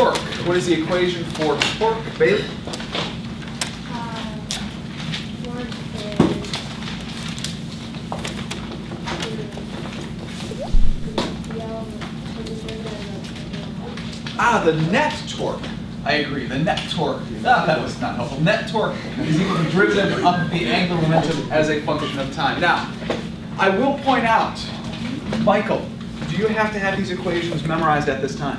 torque. What is the equation for torque, Bailey? Ah, the net torque. I agree. The net torque. Ah, that was not helpful. Net torque is equal to derivative of the angular momentum as a function of time. Now, I will point out, Michael, do you have to have these equations memorized at this time?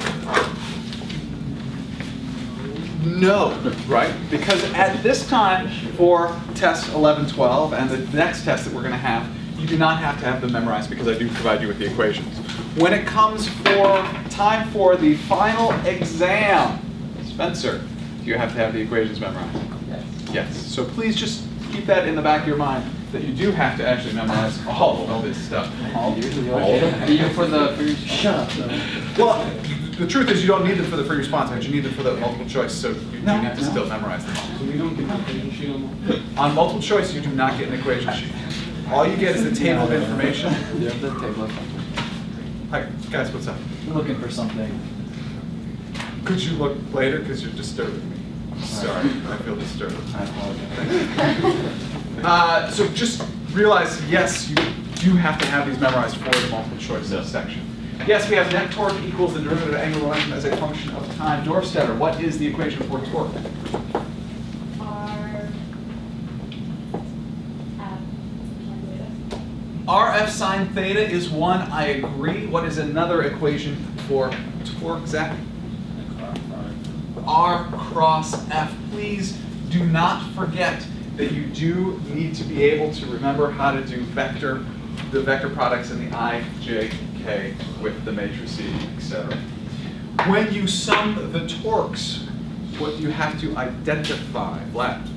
No, right? Because at this time for test 11, 12, and the next test that we're going to have, you do not have to have them memorized because I do provide you with the equations. When it comes for time for the final exam, Spencer, do you have to have the equations memorized? Yes. Yes. So please just keep that in the back of your mind that you do have to actually memorize all of this stuff. Even for the for your shut up. Well, the truth is you don't need them for the free response, but you need them for the multiple choice, so you do No, need to no. still memorize them. So we don't get the equation sheet on On multiple choice, you do not get an equation sheet. All you get is the table of information. Yeah, the table. Hi, guys, what's up? I'm looking for something. Could you look later, because you're disturbing me? Sorry, I feel disturbed. I apologize. Uh, so just realize, yes, you do have to have these memorized for the multiple choice section. Yes, we have net torque equals the derivative of angular momentum as a function of time. Dorfstetter, what is the equation for torque? RF sine theta is one, I agree. What is another equation for torque, Zach? R cross F. Please do not forget that you do need to be able to remember how to do vector, the vector products in the I, J, K with the matrices, etc. When you sum the torques, what do you have to identify? Vlad?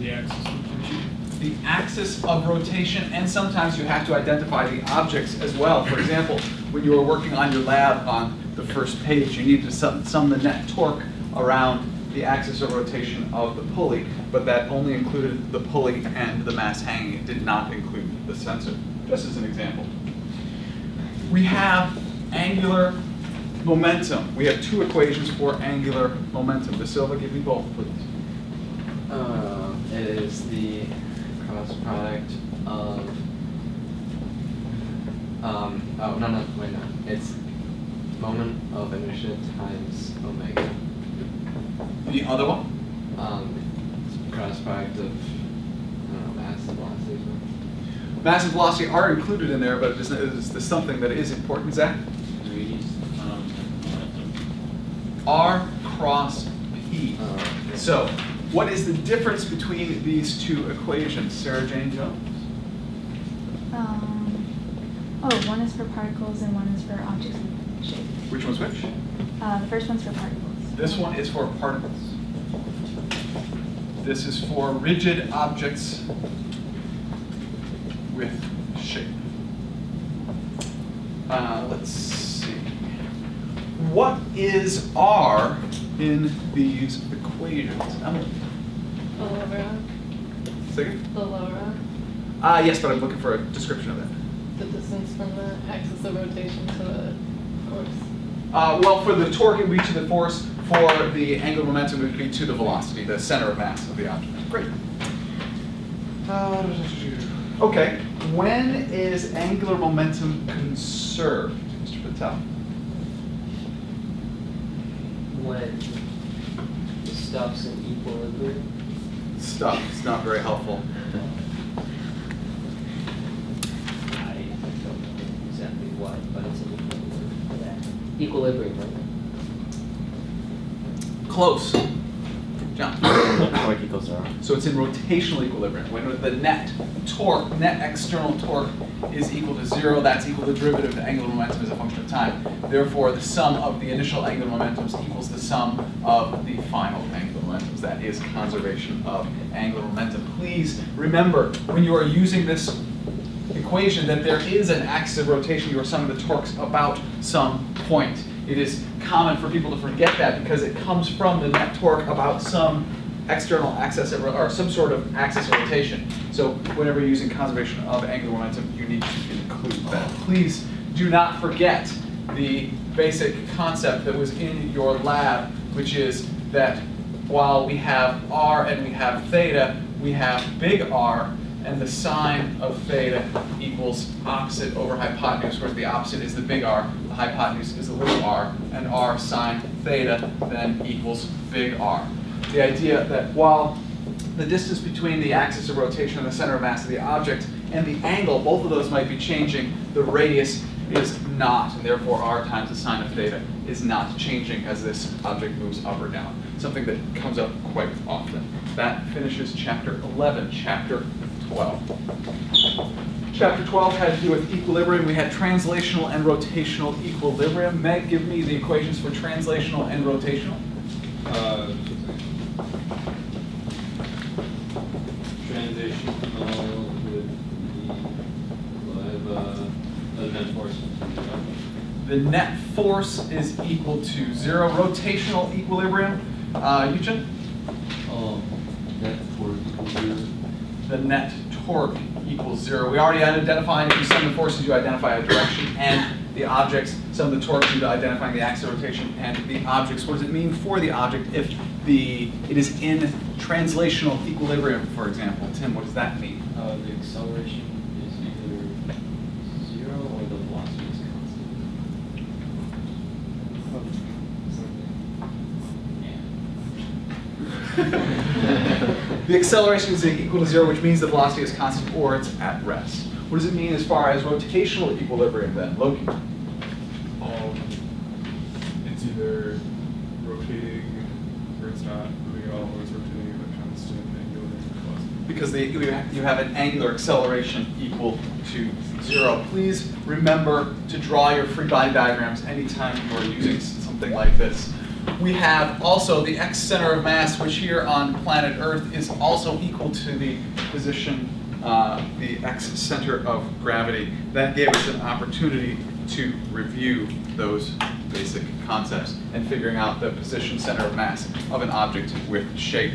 the axis of rotation. the axis of rotation, and sometimes you have to identify the objects as well. For example, when you were working on your lab on the first page, you need to sum, sum the net torque around the axis of rotation of the pulley, but that only included the pulley and the mass hanging. It did not include the sensor, just as an example. We have angular momentum. We have two equations for angular momentum. De Silva, give me both, please. Uh, it is the cross product of. Um, oh, no, no, wait, no. It's moment of inertia times omega. The other one? Um, cross product of, I don't know, mass and velocity. Or. Mass and velocity are included in there, but it's, it's something that is important, Zach. Degrees, um, momentum. R cross P. Oh. So, what is the difference between these two equations, Sarah Jane Jones? Um, oh, one is for particles and one is for objects in shape. Which one's which? Uh, the first one's for particles. This one is for particles. This is for rigid objects with shape. Uh, let's see. What is R in these equations? Emily, The lower, second? the lower, Ah, yes, but I'm looking for a description of that. the distance from the axis of rotation to the force. Uh, well, for the torque, it would be to the force. For the angular momentum, it would be to the velocity, the center of mass of the object. Great. Uh, okay. When is angular momentum conserved, Mr. Patel? when the stuff's in equilibrium. Stuff. It's not very helpful. I don't know exactly what, but it's in equilibrium for that. Equilibrium, right? Close. John. So it's in rotational equilibrium. When the net torque, net external torque is equal to zero, that's equal to the derivative of angular momentum as a function of time. Therefore, the sum of the initial angular momentums equals the sum of the final angular momentums. That is conservation of angular momentum. Please remember, when you are using this equation, that there is an axis of rotation. You are summing the torques about some point. It is common for people to forget that because it comes from the net torque about some external axis or some sort of axis of rotation. So whenever you're using conservation of angular momentum, you need to include that. Please do not forget the basic concept that was in your lab, which is that while we have r and we have theta, we have big R, and the sine of theta equals opposite over hypotenuse, whereas the opposite is the big R, the hypotenuse is the little r, and r sine theta then equals big R. The idea that while the distance between the axis of rotation and the center of mass of the object and the angle, both of those might be changing, the radius is not, and therefore r times the sine of theta is not changing as this object moves up or down, something that comes up quite often. That finishes chapter 11. Chapter 12. Chapter 12 had to do with equilibrium. We had translational and rotational equilibrium. Meg, give me the equations for translational and rotational. Uh, Transitional with the, I uh, the net force. The net force is equal to zero. Rotational equilibrium, uh, Eugen? Um, net force equals zero. the net torque equals zero. We already identified, if you sum the forces, you identify a direction and the objects. Sum the torque due to identifying the axis of rotation and the objects. What does it mean for the object if the it is in translational equilibrium, for example? Tim, what does that mean? Uh, the acceleration is either zero or the velocity is constant. The acceleration is equal to zero, which means the velocity is constant or it's at rest. What does it mean as far as rotational equilibrium then? Loki? Um, it's either rotating or it's not moving at all, or it's rotating at a constant angular velocity. because the, you have an angular acceleration equal to zero. Please remember to draw your free body diagrams anytime you are using something like this. We have also the x center of mass, which here on planet Earth is also equal to the position, uh, the x center of gravity. That gave us an opportunity to review those basic concepts and figuring out the position center of mass of an object with shape.